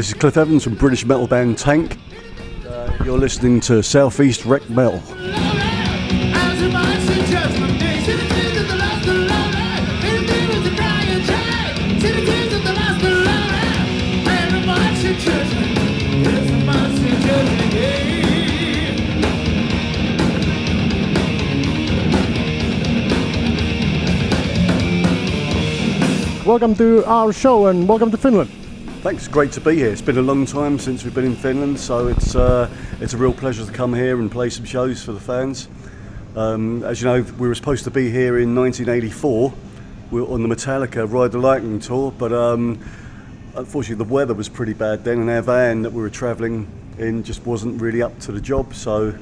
This is Cliff Evans from British metal band Tank. Uh, you're listening to Southeast Wreck Metal. Welcome to our show and welcome to Finland. Thanks, great to be here. It's been a long time since we've been in Finland, so it's uh, it's a real pleasure to come here and play some shows for the fans. Um, as you know, we were supposed to be here in 1984. We on the Metallica Ride the Lightning tour, but um, unfortunately the weather was pretty bad then, and our van that we were travelling in just wasn't really up to the job, so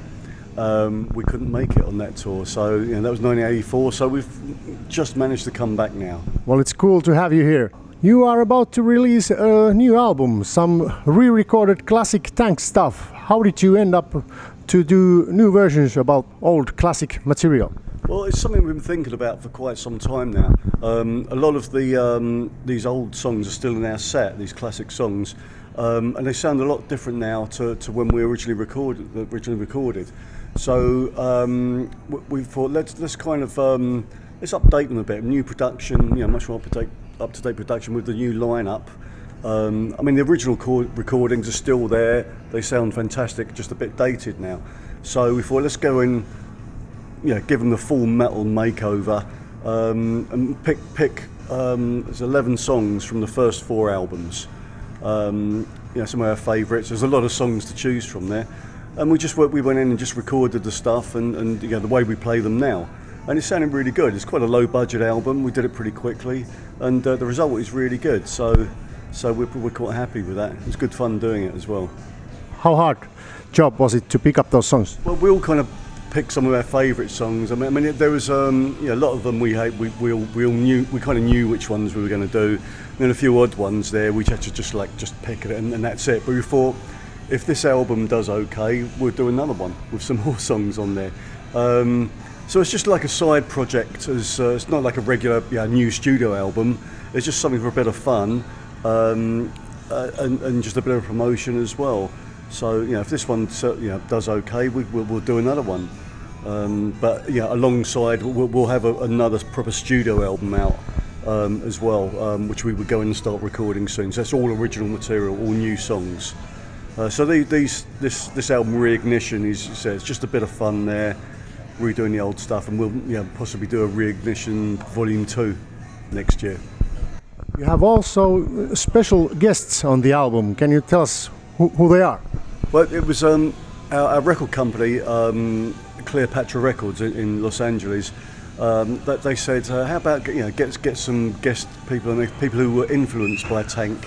um, we couldn't make it on that tour. So you know, that was 1984. So we've just managed to come back now. Well, it's cool to have you here. You are about to release a new album, some re-recorded classic tank stuff. How did you end up to do new versions about old classic material? Well, it's something we've been thinking about for quite some time now. Um, a lot of the um, these old songs are still in our set, these classic songs, um, and they sound a lot different now to, to when we originally recorded. Originally recorded. So um, we thought let's let's kind of um, let's update them a bit. New production, you know, much more up to date up to date production with the new lineup. Um, I mean, the original recordings are still there. They sound fantastic, just a bit dated now. So we thought, let's go and yeah, give them the full metal makeover um, and pick pick. Um, there's 11 songs from the first four albums. Um, you know, some of our favourites. There's a lot of songs to choose from there, and we just we went in and just recorded the stuff and, and you know, the way we play them now and it's sounding really good. It's quite a low budget album. We did it pretty quickly, and uh, the result is really good. So, so we're, we're quite happy with that. It was good fun doing it as well. How hard job was it to pick up those songs? Well, we all kind of picked some of our favourite songs. I mean, I mean, there was um, you know, a lot of them we hate. We, we all, we all knew we kind of knew which ones we were going to do. And then a few odd ones there. We had to just like just pick it, and, and that's it. But we thought if this album does okay, we'll do another one with some more songs on there. Um, so it's just like a side project. It's, uh, it's not like a regular yeah, new studio album. It's just something for a bit of fun um, uh, and, and, just a bit of promotion as well. So you know, if this one you know, does okay, we, will we'll do another one. Um, but yeah, alongside we'll, we'll have a, another proper studio album out um, as well, um, which we would go and start recording soon. So that's all original material, all new songs. Uh, so the, these, this this album Reignition is it's just a bit of fun there redoing the old stuff, and we'll yeah, possibly do a reignition volume two next year. You have also special guests on the album. Can you tell us who, who they are? Well, it was um, our, our, record company, um, Cleopatra Records in, in Los Angeles. Um, that they said, uh, how about you know get get some guest people and people who were influenced by Tank,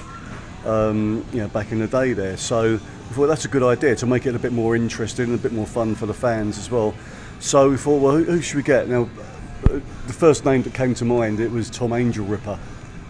um, you know, back in the day there. So we thought that's a good idea to make it a bit more interesting and a bit more fun for the fans as well. So we thought, well, who, who should we get? Now, the first name that came to mind it was Tom Angelripper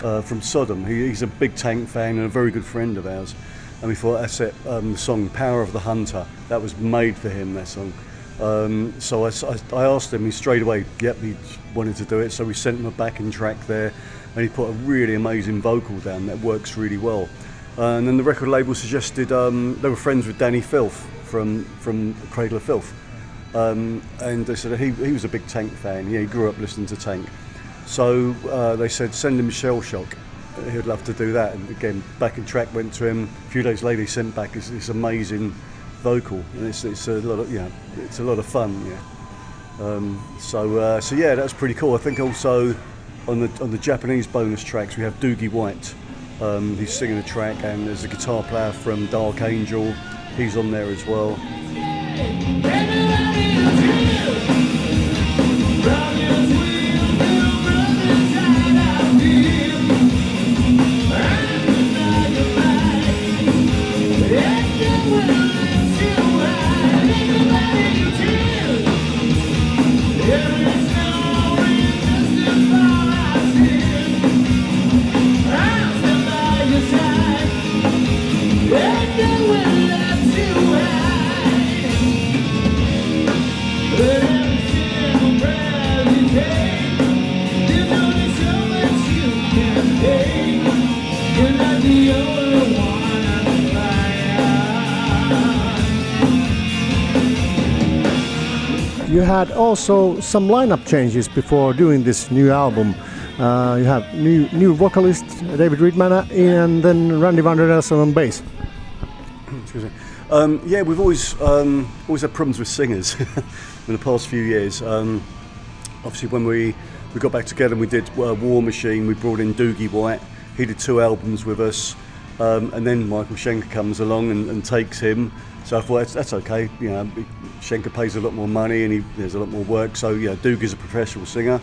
uh, from Sodom. He, he's a big Tank fan and a very good friend of ours. And we thought that's it. Um, the song "Power of the Hunter" that was made for him. That song. Um, so I, I, I, asked him. He straight away, yep, he wanted to do it. So we sent him a backing track there, and he put a really amazing vocal down that works really well. Uh, and then the record label suggested um, they were friends with Dani Filth from from Cradle of Filth. Um, and they said he, he was a big Tank fan. Yeah, he grew up listening to Tank. So uh, they said send him Shell Shock. He'd love to do that. And again, back in track went to him. A few days later, he sent back this, this amazing vocal, and it's, it's a lot of yeah, it's a lot of fun. Yeah. Um, so uh, so yeah, that's pretty cool. I think also on the on the Japanese bonus tracks we have Doogie White. Um, he's singing a track, and there's a guitar player from Dark Angel. He's on there as well. Also some lineup changes before doing this new album. Uh, you have new new vocalist David Readman and then Randy Van Der Elsen on bass. Excuse me. Um, yeah, we've always um, always had problems with singers in the past few years. Um, obviously, when we we got back together and we did uh, War Machine, we brought in Doogie White. He did two albums with us, um, and then Michael Schenker comes along and, and takes him. So I thought that's, that's okay. You know, Schenker pays a lot more money and he, there's a lot more work. So yeah, Doogie's a professional singer.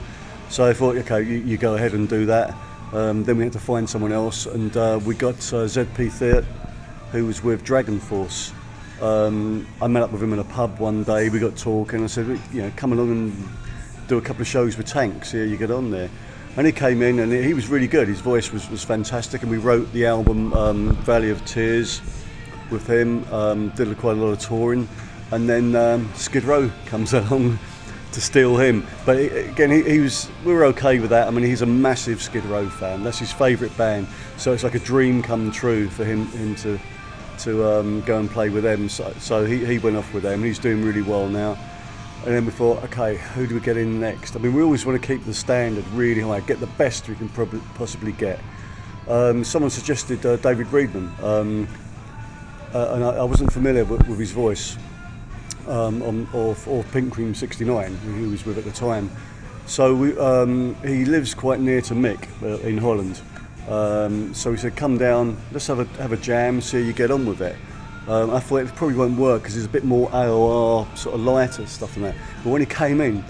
So I thought, okay, you, you go ahead and do that. Um, then we had to find someone else, and uh, we got uh, ZP Theart, who was with DragonForce. Um, I met up with him in a pub one day. We got talking. I said, you know, come along and do a couple of shows with Tanks. How you get on there. And he came in, and he was really good. His voice was, was fantastic, and we wrote the album um, Valley of Tears with him. Um, did quite a lot of touring, and then um, Skid Row comes along to steal him. But again, he, he, was we were okay with that. I mean, he's a massive Skid Row fan. That's his favourite band. So it's like a dream come true for him him to to um, go and play with them. So, so he, he went off with them. He's doing really well now. And then we thought, okay, who do we get in next? I mean, we always want to keep the standard really high, get the best we can probably possibly get. Um, someone suggested uh, David Readman, um, uh, and I, I, wasn't familiar with, with his voice, um, on, or, or Pink Cream 69, who he was with at the time. So we, um, he lives quite near to Mick uh, in Holland. Um, so he said, come down, let's have a, have a jam, see how you get on with it. Um, I thought it probably won't work because it's a bit more AOR, sort of lighter stuff than that. But when he came in,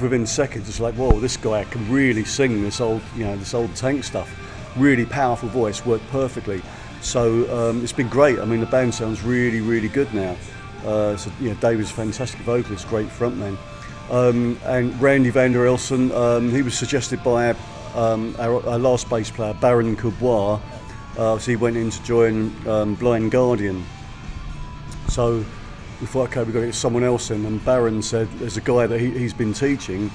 within seconds, it's like, whoa, this guy can really sing this old, you know, this old tank stuff. Really powerful voice, worked perfectly. So um, it's been great. I mean, the band sounds really, really good now. Uh, so, you know, David's a fantastic vocalist, great frontman. Um, and Randy Van Der Elsen, um, he was suggested by um, our, our, last bass player, Barend Courbois. Uh, so he went in to join um, Blind Guardian. So we thought, okay, we've got to get someone else in. And Barend said, there's a guy that he, has been teaching,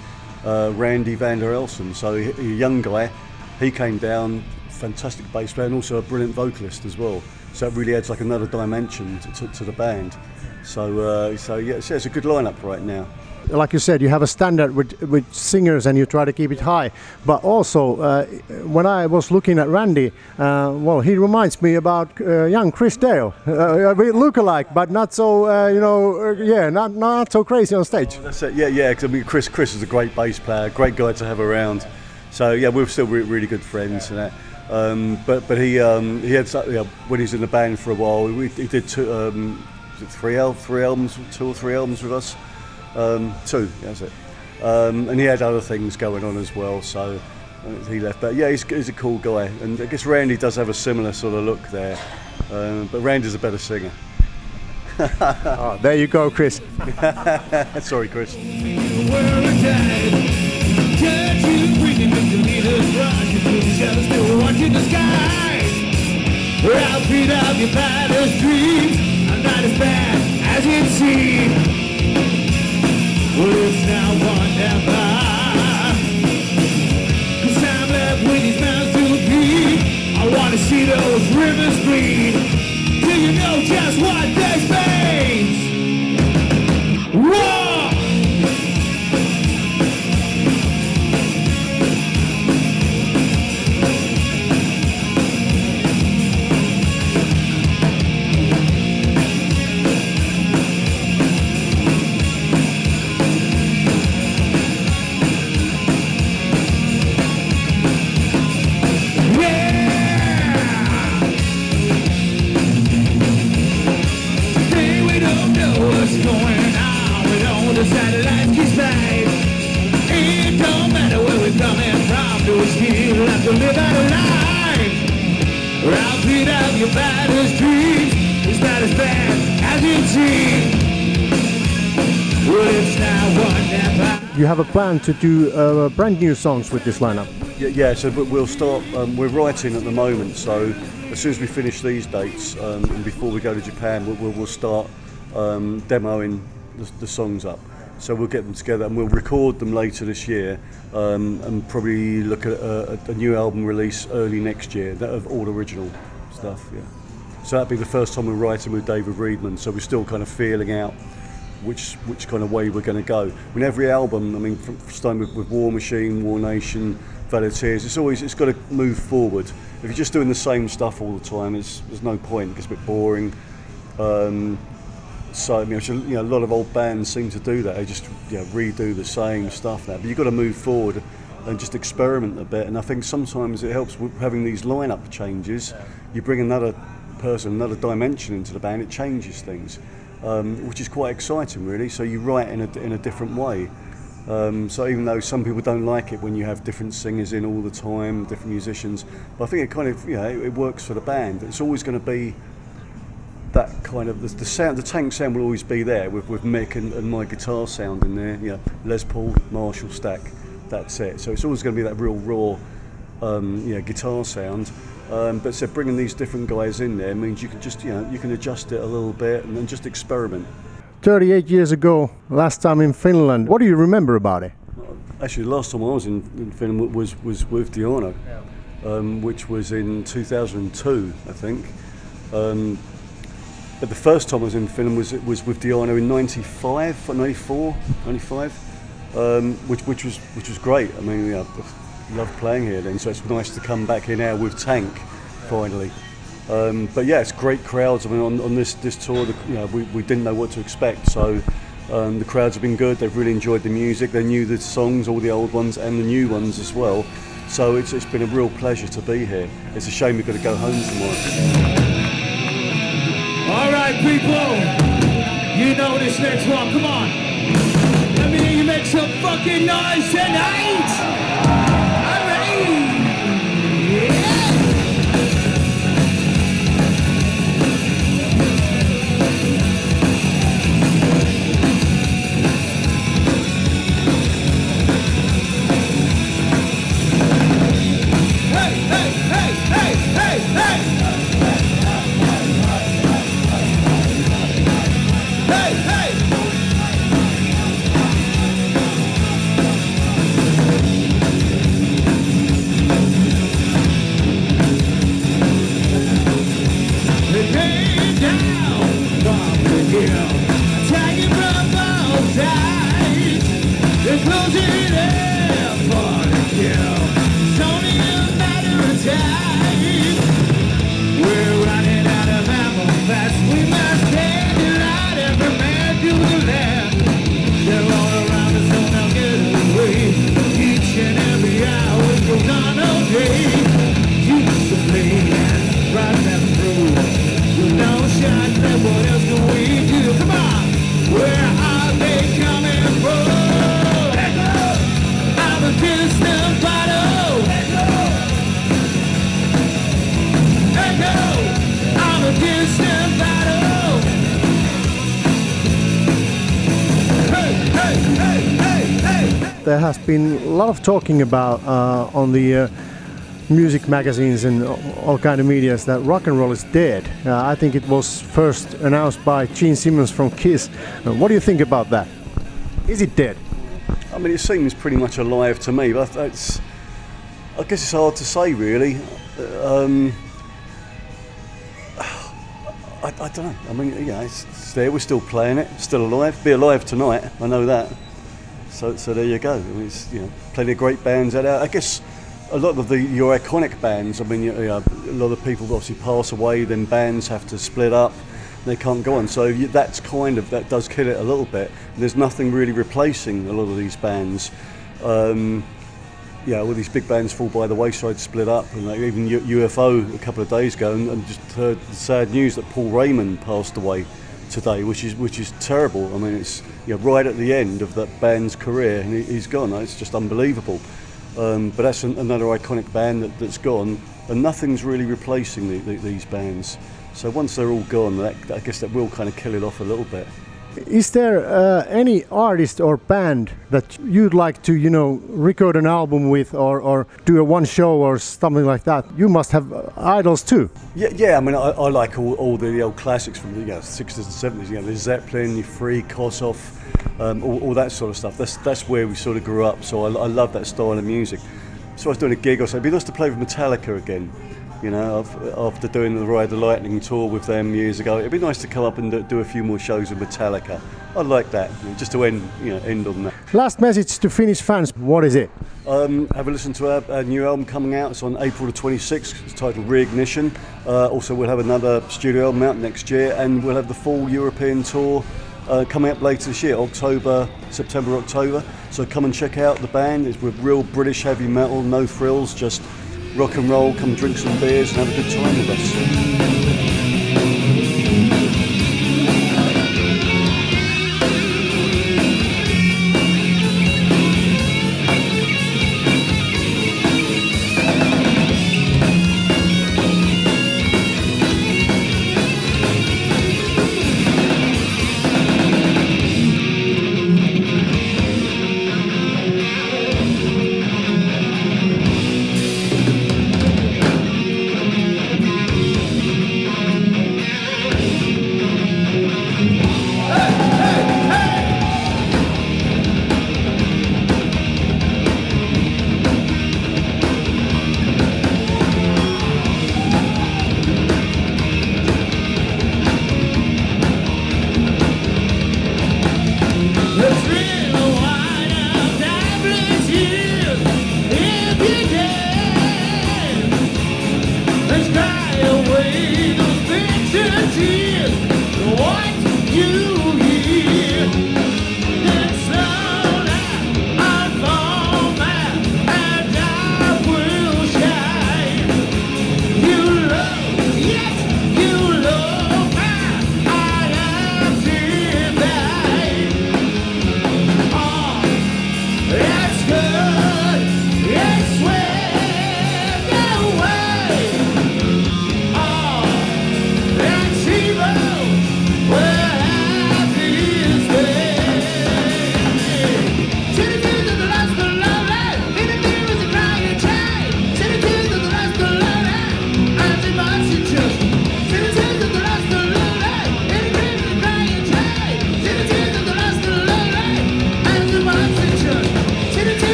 uh, Randy Van Der Elsen. So he, a young guy, he came down, fantastic bass player, and also a brilliant vocalist as well. So it really adds like another dimension to, to, to the band. So, uh, so yeah, it's, it's a good lineup right now like you said, you have a standard with, with singers and you try to keep it high. But also, uh, when I was looking at Randy, uh, well, he reminds me about uh, young Chris Dale. Uh, we look alike, but not so, uh, you know, uh, yeah, not, not so crazy on stage. Oh, that's it. Yeah, yeah. Cause, I mean, Chris, Chris is a great bass player, great guy to have around. So yeah, we're still re really good friends and that. Um, but but he um, he had you know, when he was in the band for a while. We, he did two, um, three, al- three albums, two or three albums with us. Um, two, that's it. Um, and he had other things going on as well, so uh, he left. But yeah, he's, he's, a cool guy, and I guess Randy does have a similar sort of look there. Um, but Randy's a better singer. oh, there you go, Chris. Sorry, Chris. I'll beat up your baddest dreams. I'm not as bad as it seems. Well, it's now I'm left with these mouths to. I wanna see those rivers bleed. Do you know just what this means? You have a plan to do uh, brand new songs with this lineup. Yeah, yeah so we'll start. Um, we're writing at the moment, so as soon as we finish these dates um, and before we go to Japan, we'll, we'll start um, demoing the, the, songs up. So we'll get them together and we'll record them later this year um, and probably look at a, a, new album release early next year that of all original stuff. Yeah. So that'd be the first time we're writing with David Readman. So we're still kind of feeling out which which kind of way we're going to go. I mean, every album, I mean, from, starting with, with War Machine, War Nation, Volunteers, it's always it's got to move forward. If you're just doing the same stuff all the time, there's no point. It gets a bit boring. Um, so you know, you know, a lot of old bands seem to do that. They just you know, redo the same stuff now. But you've got to move forward and just experiment a bit. And I think sometimes it helps with having these lineup changes. You bring another person, another dimension into the band. It changes things, um, which is quite exciting, really. So you write in a, in a different way. Um, so even though some people don't like it when you have different singers in all the time, different musicians, but I think it kind of you know it, it works for the band. It's always going to be that kind of the, the, sound, the tank sound will always be there with, with Mick and, and my guitar sound in there. Yeah, Les Paul, Marshall stack that's it. So it's always going to be that real raw, um, you know, guitar sound. Um, but so bringing these different guys in there means you can just, you know, you can adjust it a little bit and then just experiment. 38 years ago, last time in Finland. What do you remember about it? Actually, the last time I was in, in Finland was was with Di'Anno, um, which was in 2002, I think. Um, but the first time I was in Finland was was with Di'Anno in 95, 94, 95 um, which, which, was, which was great. I mean, yeah, Love playing here then, so it's nice to come back here now with Tank finally. Um, but yeah, it's great crowds. I mean, on, on this, this tour, the, you know, we, we didn't know what to expect, so um, the crowds have been good. They've really enjoyed the music. They knew the songs, all the old ones and the new ones as well. So it's, it's been a real pleasure to be here. It's a shame we've got to go home tomorrow. All right, people, you know this next one. Come on Let me hear you make some fucking noise tonight! Has been a lot of talking about uh, on the uh, music magazines and all kind of medias that rock and roll is dead. Uh, I think it was first announced by Gene Simmons from Kiss. Uh, what do you think about that? Is it dead? I mean, it seems pretty much alive to me, but I guess it's hard to say really. Um, I, I, don't know. I mean, yeah, it's, it's there. We're still playing it. Still alive. Be alive tonight. I know that. So, so there you go. It's, you know, plenty of great bands out there. I guess a lot of the your iconic bands. I mean, you know, a lot of people obviously pass away. Then bands have to split up. They can't go on. So you, that's kind of that does kill it a little bit. There's nothing really replacing a lot of these bands. Um, yeah, all these big bands fall by the wayside, split up, and like even UFO a couple of days ago, and, and just heard the sad news that Paul Raymond passed away today, which is which is terrible. I mean, it's you know, right at the end of that band's career, and he, has gone. It's just unbelievable. Um, but that's an, another iconic band that, has gone, and nothing's really replacing the, the, these bands. So once they're all gone, that, I guess that will kind of kill it off a little bit. Is there uh, any artist or band that you'd like to, you know, record an album with, or, or do a one show or something like that? You must have uh, idols too. Yeah, yeah. I mean, I, I like all, all the old classics from the you know, 60s and 70s. You know, the Zeppelin, Free, Kossoff, um, all, all, that sort of stuff. That's that's where we sort of grew up. So I, I love that style of music. So I was doing a gig. I said, it'd be nice to play with Metallica again. You know, I've, after doing the Ride the Lightning tour with them years ago, it'd be nice to come up and do, do a few more shows with Metallica. I'd like that, just to end, you know, end on that. Last message to Finnish fans. What is it? Um, have a listen to our, our, new album coming out. It's on April the 26th. It's titled Reignition. Uh, also, we'll have another studio album out next year, and we'll have the full European tour uh, coming up later this year, October, September, October. So come and check out the band. It's with real British heavy metal, no frills, just rock and roll, come drink some beers and have a good time with us.